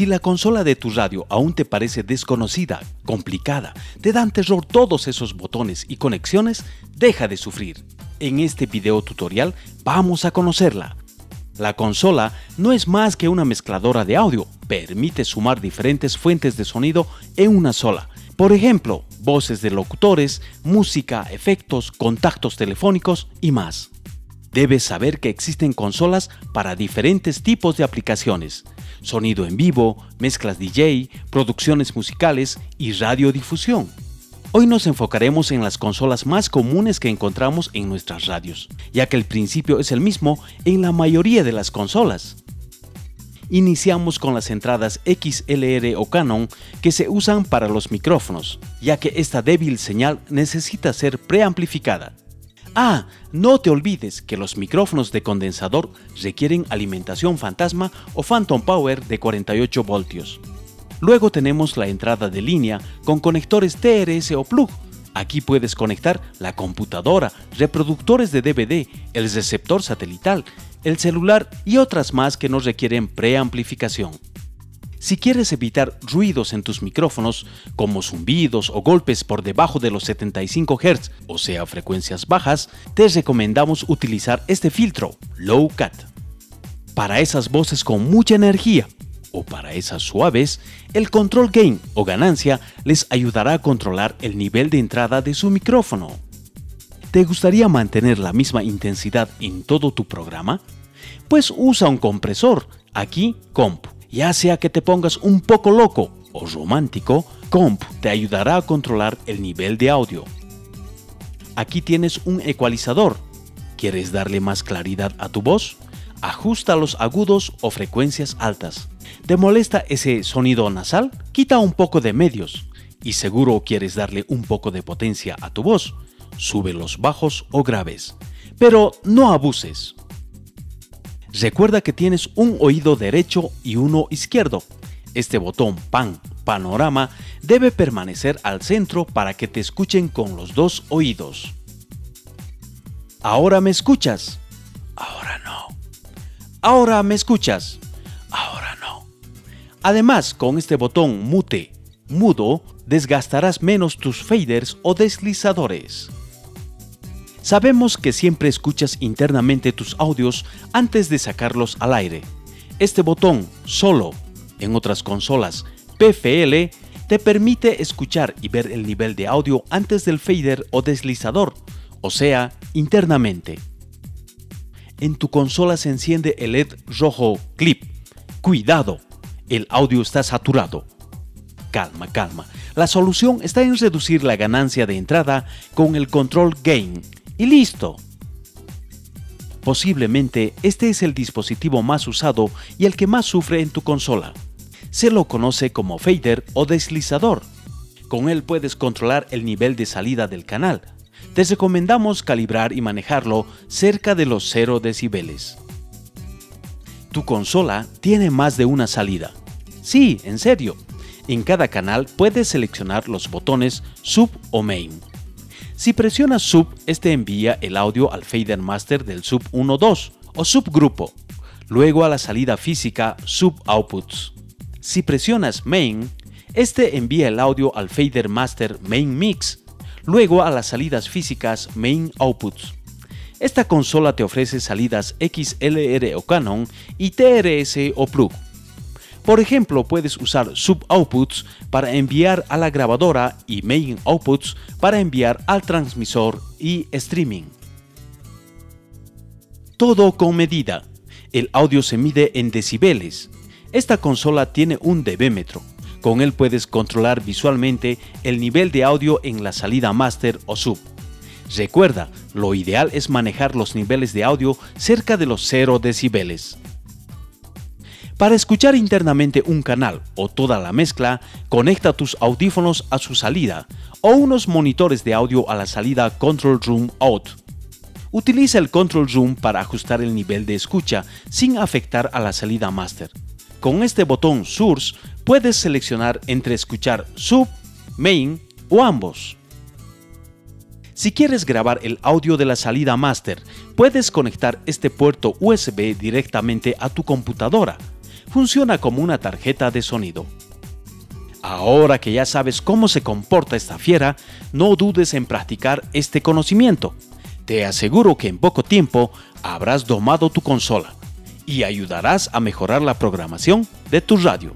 Si la consola de tu radio aún te parece desconocida, complicada, te dan terror todos esos botones y conexiones, deja de sufrir. En este video tutorial vamos a conocerla. La consola no es más que una mezcladora de audio, permite sumar diferentes fuentes de sonido en una sola. Por ejemplo, voces de locutores, música, efectos, contactos telefónicos y más. Debes saber que existen consolas para diferentes tipos de aplicaciones, sonido en vivo, mezclas DJ, producciones musicales y radiodifusión. Hoy nos enfocaremos en las consolas más comunes que encontramos en nuestras radios, ya que el principio es el mismo en la mayoría de las consolas. Iniciamos con las entradas XLR o Canon que se usan para los micrófonos, ya que esta débil señal necesita ser preamplificada. Ah, no te olvides que los micrófonos de condensador requieren alimentación fantasma o phantom power de 48 voltios. Luego tenemos la entrada de línea con conectores TRS o plug. Aquí puedes conectar la computadora, reproductores de DVD, el receptor satelital, el celular y otras más que no requieren preamplificación. Si quieres evitar ruidos en tus micrófonos, como zumbidos o golpes por debajo de los 75 Hz, o sea frecuencias bajas, te recomendamos utilizar este filtro, Low Cut. Para esas voces con mucha energía o para esas suaves, el control gain o ganancia les ayudará a controlar el nivel de entrada de su micrófono. ¿Te gustaría mantener la misma intensidad en todo tu programa? Pues usa un compresor, aquí Comp ya sea que te pongas un poco loco o romántico, Comp te ayudará a controlar el nivel de audio. Aquí tienes un ecualizador. ¿Quieres darle más claridad a tu voz? Ajusta los agudos o frecuencias altas. ¿Te molesta ese sonido nasal? Quita un poco de medios. Y seguro quieres darle un poco de potencia a tu voz. Sube los bajos o graves. Pero no abuses. Recuerda que tienes un oído derecho y uno izquierdo. Este botón PAN, panorama, debe permanecer al centro para que te escuchen con los dos oídos. Ahora me escuchas. Ahora no. Ahora me escuchas. Ahora no. Además, con este botón mute, mudo, desgastarás menos tus faders o deslizadores. Sabemos que siempre escuchas internamente tus audios antes de sacarlos al aire. Este botón, solo, en otras consolas, PFL, te permite escuchar y ver el nivel de audio antes del fader o deslizador, o sea, internamente. En tu consola se enciende el LED rojo clip. Cuidado, el audio está saturado. Calma, calma. La solución está en reducir la ganancia de entrada con el control gain y listo. Posiblemente este es el dispositivo más usado y el que más sufre en tu consola. Se lo conoce como fader o deslizador. Con él puedes controlar el nivel de salida del canal. Te recomendamos calibrar y manejarlo cerca de los 0 decibeles. Tu consola tiene más de una salida. Sí, en serio. En cada canal puedes seleccionar los botones sub o main. Si presionas Sub, este envía el audio al fader master del Sub 1.2 o subgrupo, luego a la salida física Sub Outputs. Si presionas Main, este envía el audio al fader master Main Mix, luego a las salidas físicas Main Outputs. Esta consola te ofrece salidas XLR o Canon y TRS o Plug. Por ejemplo, puedes usar sub-outputs para enviar a la grabadora y main outputs para enviar al transmisor y streaming. Todo con medida. El audio se mide en decibeles. Esta consola tiene un dBmetro. Con él puedes controlar visualmente el nivel de audio en la salida master o sub. Recuerda, lo ideal es manejar los niveles de audio cerca de los 0 decibeles. Para escuchar internamente un canal o toda la mezcla, conecta tus audífonos a su salida o unos monitores de audio a la salida Control Room Out. Utiliza el Control Room para ajustar el nivel de escucha sin afectar a la salida master. Con este botón Source puedes seleccionar entre escuchar Sub, Main o ambos. Si quieres grabar el audio de la salida master, puedes conectar este puerto USB directamente a tu computadora funciona como una tarjeta de sonido. Ahora que ya sabes cómo se comporta esta fiera, no dudes en practicar este conocimiento. Te aseguro que en poco tiempo habrás domado tu consola y ayudarás a mejorar la programación de tu radio.